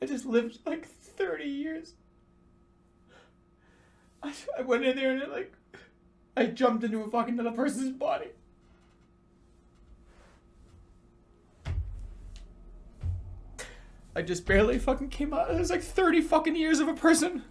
I just lived like 30 years. I, I went in there and it, like, I jumped into a fucking other person's body. I just barely fucking came out. It was like 30 fucking years of a person